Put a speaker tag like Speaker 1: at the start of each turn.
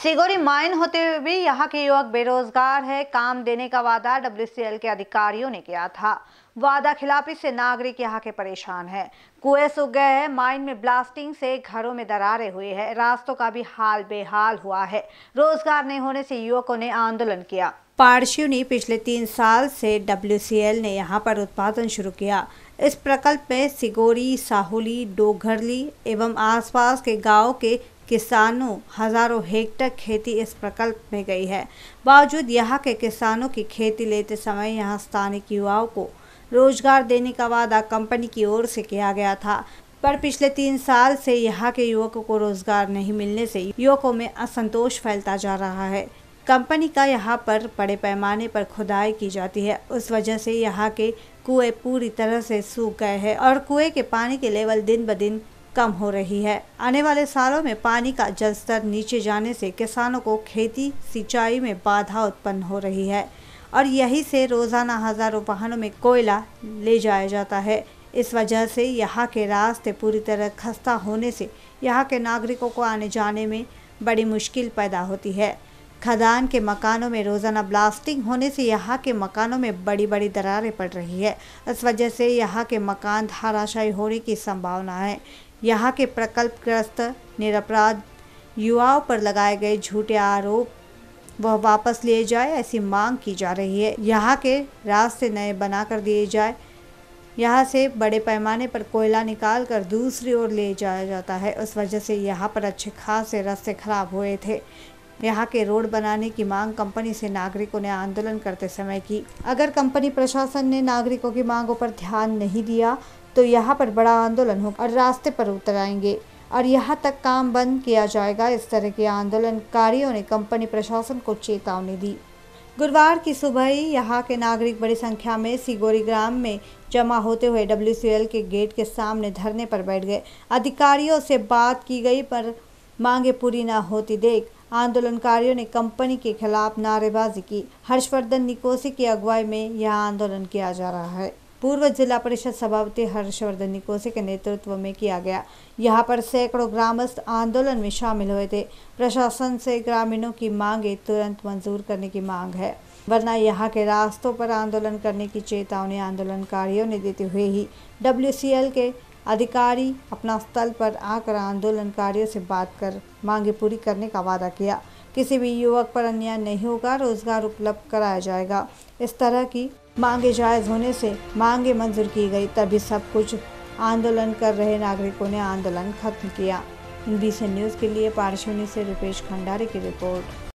Speaker 1: सिगोरी mine होते हुए भी यहाँ के युवक बेरोजगार है। काम देने का वादा डब्ल्यूसीएल के अधिकारियों ने किया था। वादा खिलाफी से नागरिक यहाँ के परेशान है। कुएँ सूख गए हैं। माइन में ब्लास्टिंग से घरों में दरारें हुई है। रास्तों का भी हाल बेहाल हुआ है। रोज़गार नहीं होने से युवकों ने आंदोलन किया। पारसियों ने पिछले तीन साल से डब्ल्यूसीएल ने यहाँ पर उत्पादन शुरू किया। इस प्रकल्प में सिगोरी, साहुली डोघरली एवं आसपास के गाँव के किसानों हज़ारों हेक्टर खेती इस प्रकल्प में गई है। बावजूद यहाँ के किसानों की खेती लेते समय यहाँ स्थानिक युवाओं को रोज़गार देने का वादा कंपनी की ओर से किया गया था, पर पिछले तीन साल से यहाँ के युवकों को रोज़गार नहीं मिलने से युवकों में असंतोष फैलता जा रहा है। कंपनी का यहाँ पर बड़े पैमाने पर खुदाई की जाती है। उस वजह से यहाँ के कुएँ पूरी तरह से सूख गए हैं और कुएँ के पानी के लेवल दिन ब दिन कम हो रही है। आने वाले सालों में पानी का जल स्तर नीचे जाने से किसानों को खेती सिंचाई में बाधा उत्पन्न हो रही है और यही से रोज़ाना हज़ारों वाहनों में कोयला ले जाया जाता है। इस वजह से यहाँ के रास्ते पूरी तरह खस्ता होने से यहाँ के नागरिकों को आने जाने में बड़ी मुश्किल पैदा होती है। खदान के मकानों में रोज़ाना ब्लास्टिंग होने से यहाँ के मकानों में बड़ी बड़ी दरारें पड़ रही है। इस वजह से यहाँ के मकान धाराशायी होने की संभावना है। यहाँ के प्रकल्पग्रस्त निरपराध युवाओं पर लगाए गए झूठे आरोप। वह वापस लिए जाए, ऐसी मांग की जा रही है। यहाँ के रास्ते नए बना कर दिए जाए। यहाँ से बड़े पैमाने पर कोयला निकाल कर दूसरी ओर ले जाया जाता है। उस वजह से यहाँ पर अच्छे खासे रास्ते खराब हुए थे। यहाँ के रोड बनाने की मांग कंपनी से नागरिकों ने आंदोलन करते समय की। अगर कंपनी प्रशासन ने नागरिकों की मांगों पर ध्यान नहीं दिया तो यहाँ पर बड़ा आंदोलन होगा और रास्ते पर उतर आएँगे। और यहाँ तक काम बंद किया जाएगा, इस तरह के आंदोलनकारियों ने कंपनी प्रशासन को चेतावनी दी। गुरुवार की सुबह ही यहाँ के नागरिक बड़ी संख्या में सिगोरी ग्राम में जमा होते हुए डब्ल्यूसीएल के गेट के सामने धरने पर बैठ गए। अधिकारियों से बात की गई, पर मांगे पूरी ना होती देख आंदोलनकारियों ने कंपनी के खिलाफ नारेबाजी की। हर्षवर्धन निकोसी की अगुवाई में यह आंदोलन किया जा रहा है। पूर्व जिला परिषद सभापति हर्षवर्धन निकोसे के नेतृत्व में किया गया। यहाँ पर सैकड़ों ग्रामस्थ आंदोलन में शामिल हुए थे। प्रशासन से ग्रामीणों की मांगे तुरंत मंजूर करने की मांग है। वरना यहाँ के रास्तों पर आंदोलन करने की चेतावनी आंदोलनकारियों ने देते हुए ही डब्ल्यूसीएल के अधिकारी अपना स्थल पर आकर आंदोलनकारियों से बात कर मांगे पूरी करने का वादा किया। किसी भी युवक पर अन्याय नहीं होगा, रोज़गार उपलब्ध कराया जाएगा। इस तरह की मांगे जायज़ होने से मांगे मंजूर की गई, तभी सब कुछ आंदोलन कर रहे नागरिकों ने आंदोलन खत्म किया। बी न्यूज़ के लिए पारशुनी से रुपेश खंडारे की रिपोर्ट।